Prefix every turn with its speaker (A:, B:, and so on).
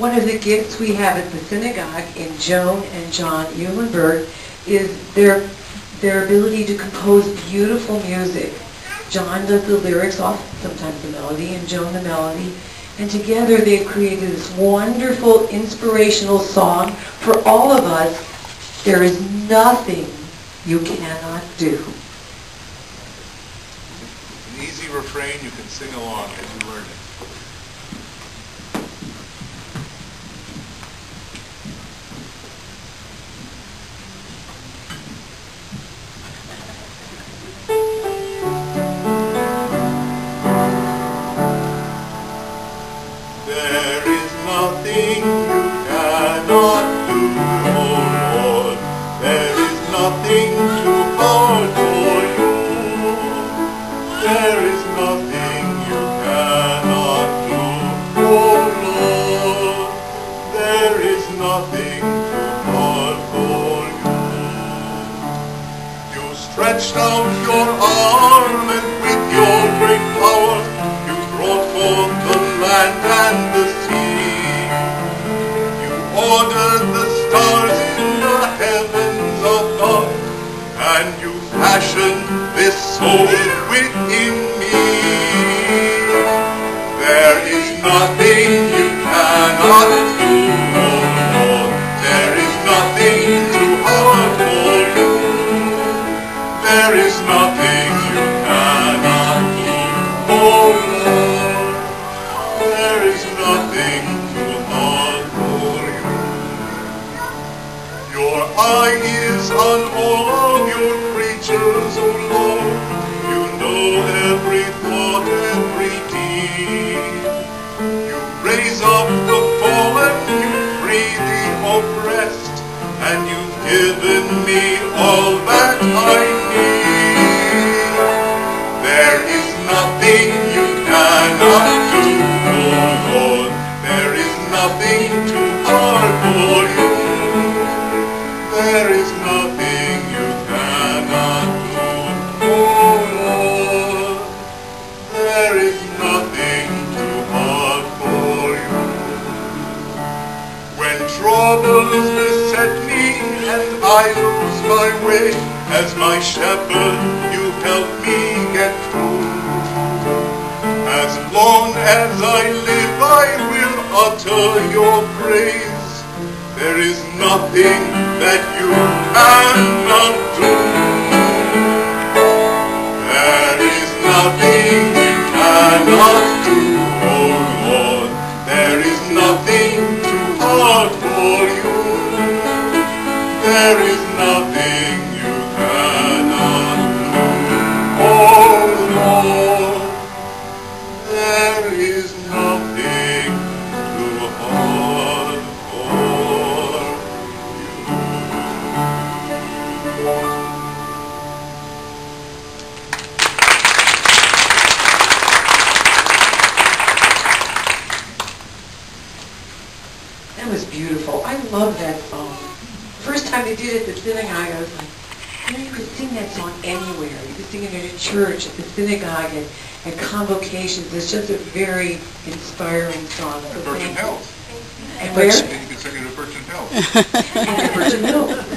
A: one of the gifts we have at the synagogue in Joan and John Eulenberg is their, their ability to compose beautiful music. John does the lyrics off, sometimes the melody, and Joan the melody. And together they've created this wonderful inspirational song for all of us. There is nothing you cannot do.
B: An easy refrain, you can sing along as you learn it. You. There is nothing you cannot do, Lord. There is nothing you. You stretched out your arm and you fashion this soul within me. There is nothing you cannot do, oh Lord. There is nothing too hard for you. There is nothing given me I lose my way, as my shepherd you help me get through. As long as I live, I will utter your praise. There is nothing that you cannot do.
A: Love that song. First time they did it at the synagogue, I was like, you know, you could sing that song anywhere. You could sing it in a church, at the synagogue, and at convocations. It's just a very inspiring song. So Burcham.
B: Hills.
A: And where?
B: You can sing it at Burcham Hills.
A: And